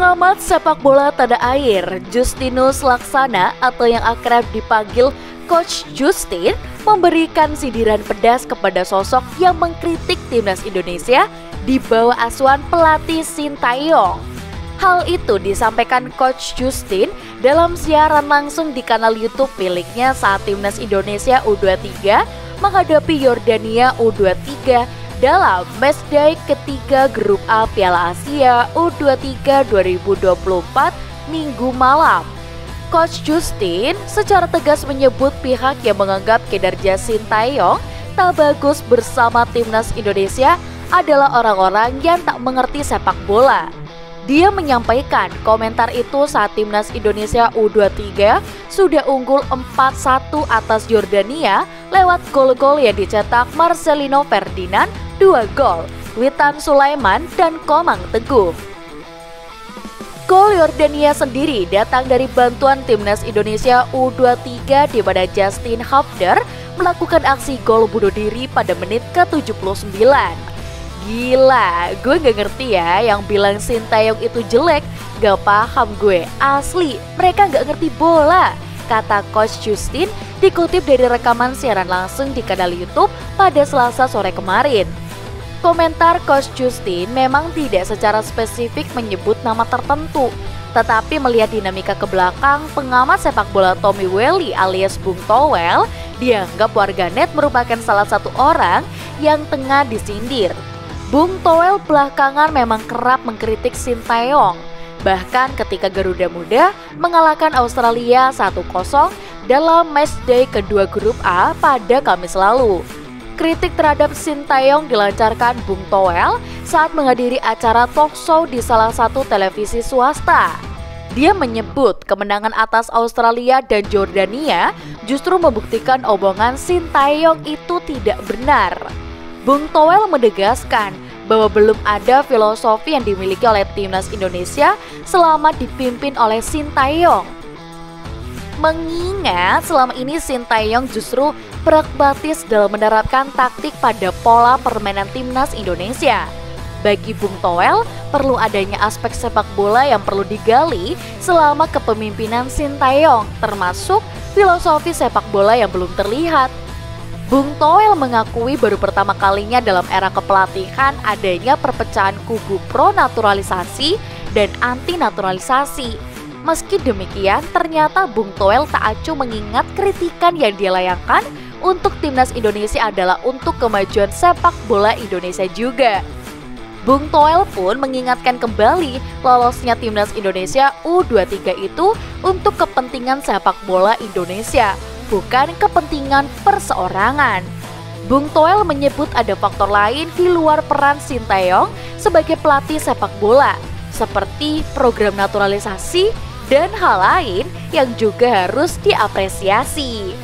Pengamat sepak bola tanah air, Justinus Laksana atau yang akrab dipanggil Coach Justin memberikan sindiran pedas kepada sosok yang mengkritik timnas Indonesia di bawah asuhan pelatih Sintayong. Hal itu disampaikan Coach Justin dalam siaran langsung di kanal YouTube miliknya saat timnas Indonesia U23 menghadapi Yordania U23 dalam matchday ketiga grup A Piala Asia U23 2024 Minggu malam. Coach Justin secara tegas menyebut pihak yang menganggap kinerja Sintayong tak bagus bersama timnas Indonesia adalah orang-orang yang tak mengerti sepak bola. Dia menyampaikan komentar itu saat timnas Indonesia U23 sudah unggul 4-1 atas Yordania lewat gol-gol yang dicetak Marcelino Ferdinand 2 gol, Witan Sulaiman dan Komang Teguh. Gol Yordania sendiri datang dari bantuan timnas Indonesia U23 di mana Justin Hafner melakukan aksi gol bunuh diri pada menit ke-79. Gila, gue gak ngerti ya yang bilang Sintayong itu jelek. Gak paham gue, asli mereka gak ngerti bola. Kata Coach Justin dikutip dari rekaman siaran langsung di kanal Youtube pada selasa sore kemarin. Komentar Coach Justin memang tidak secara spesifik menyebut nama tertentu, tetapi melihat dinamika ke belakang, pengamat sepak bola Tommy Welly alias Bung Towel dianggap warganet merupakan salah satu orang yang tengah disindir. Bung Toel belakangan memang kerap mengkritik Sintayong. Bahkan ketika Garuda Muda mengalahkan Australia 1-0 dalam matchday kedua grup A pada Kamis lalu. Kritik terhadap Sintayong dilancarkan Bung Toel saat menghadiri acara talk show di salah satu televisi swasta. Dia menyebut kemenangan atas Australia dan Jordania justru membuktikan omongan Sintayong itu tidak benar. Bung Toel menegaskan bahwa belum ada filosofi yang dimiliki oleh timnas Indonesia selama dipimpin oleh Sintayong. Mengingat selama ini Sintayong justru pragmatis dalam menerapkan taktik pada pola permainan timnas Indonesia. Bagi Bung Toel, perlu adanya aspek sepak bola yang perlu digali selama kepemimpinan Sintayong, termasuk filosofi sepak bola yang belum terlihat. Bung Toel mengakui baru pertama kalinya dalam era kepelatihan adanya perpecahan kubu pro naturalisasi dan anti naturalisasi. Meski demikian, ternyata Bung Toel tak acuh mengingat kritikan yang dia layangkan untuk timnas Indonesia adalah untuk kemajuan sepak bola Indonesia juga. Bung Toel pun mengingatkan kembali lolosnya timnas Indonesia U23 itu untuk kepentingan sepak bola Indonesia bukan kepentingan perseorangan. Bung Toel menyebut ada faktor lain di luar peran Sintayong sebagai pelatih sepak bola, seperti program naturalisasi dan hal lain yang juga harus diapresiasi.